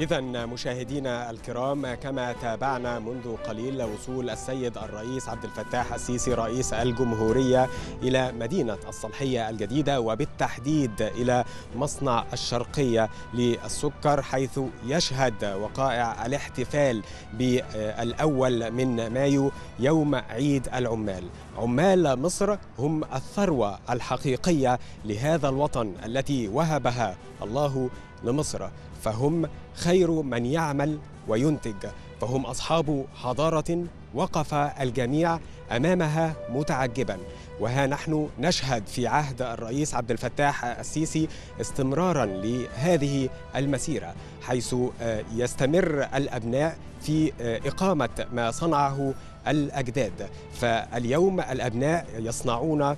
إذا مشاهدينا الكرام كما تابعنا منذ قليل وصول السيد الرئيس عبد الفتاح السيسي رئيس الجمهورية إلى مدينة الصلحية الجديدة وبالتحديد إلى مصنع الشرقية للسكر حيث يشهد وقائع الاحتفال بالأول من مايو يوم عيد العمال. عمال مصر هم الثروة الحقيقية لهذا الوطن التي وهبها الله لمصر فهم خير من يعمل وينتج فهم أصحاب حضارة وقف الجميع أمامها متعجبا. وها نحن نشهد في عهد الرئيس عبد الفتاح السيسي استمرارا لهذه المسيرة حيث يستمر الأبناء في إقامة ما صنعه الأجداد. فاليوم الأبناء يصنعون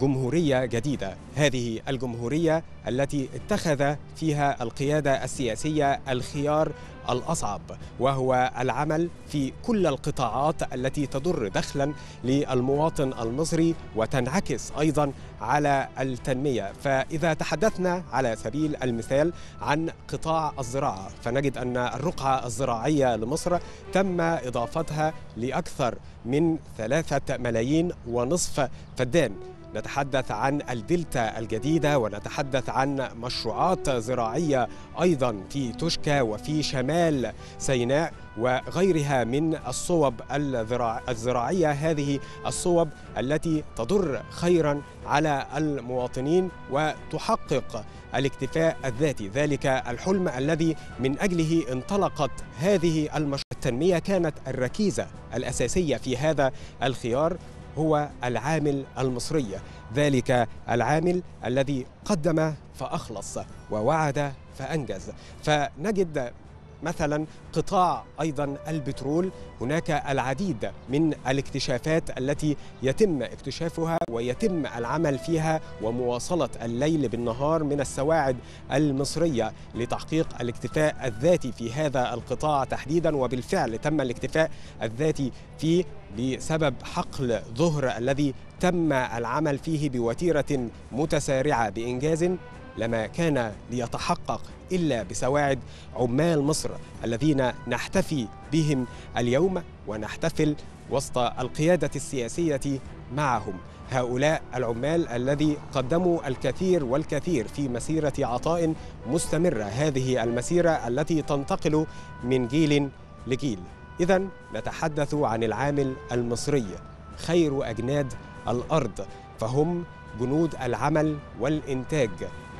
جمهورية جديدة. هذه الجمهورية التي اتخذ فيها القيادة السياسية الخيار الأصعب وهو العمل في كل القطاعات التي تضر دخلا للمواطن المصري وتنعكس أيضا على التنمية. فإذا تحدثنا على سبيل المثال عن قطاع الزراعة فنجد أن الرقعة الزراعية لمصر تم إضافتها لأكثر من ثلاثة ملايين ونصف فدان. نتحدث عن الدلتا الجديدة ونتحدث عن مشروعات زراعية أيضا في توشكا وفي شمال سيناء وغيرها من الصوب الزراعية. هذه الصوب التي تضر خيرا على المواطنين وتحقق الاكتفاء الذاتي. ذلك الحلم الذي من أجله انطلقت هذه المشروعات التنمية كانت الركيزة الأساسية في هذا الخيار. هو العامل المصري. ذلك العامل الذي قدم فأخلص ووعد فأنجز. فنجد مثلا قطاع أيضا البترول. هناك العديد من الاكتشافات التي يتم اكتشافها ويتم العمل فيها ومواصلة الليل بالنهار من السواعد المصرية لتحقيق الاكتفاء الذاتي في هذا القطاع تحديدا. وبالفعل تم الاكتفاء الذاتي فيه بسبب حقل ظهر الذي تم العمل فيه بوتيرة متسارعة بإنجاز لما كان ليتحقق إلا بسواعد عمال مصر الذين نحتفي بهم اليوم ونحتفل وسط القيادة السياسية معهم. هؤلاء العمال الذي قدموا الكثير والكثير في مسيرة عطاء مستمرة. هذه المسيرة التي تنتقل من جيل لجيل. اذا نتحدث عن العامل المصري. خير أجناد الأرض فهم جنود العمل والإنتاج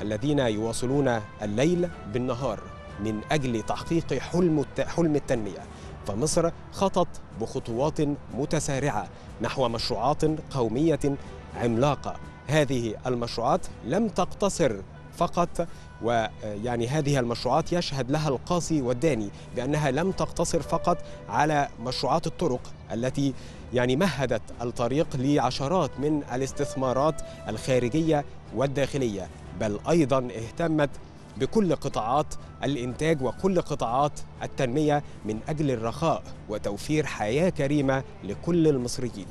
الذين يواصلون الليل بالنهار من أجل تحقيق حلم حلم التنمية. فمصر خطت بخطوات متسارعة نحو مشروعات قومية عملاقة. هذه المشروعات لم تقتصر فقط ويعني هذه المشروعات يشهد لها القاصي والداني بأنها لم تقتصر فقط على مشروعات الطرق التي يعني مهدت الطريق لعشرات من الاستثمارات الخارجية والداخلية بل أيضا اهتمت بكل قطاعات الإنتاج وكل قطاعات التنمية من أجل الرخاء وتوفير حياة كريمة لكل المصريين.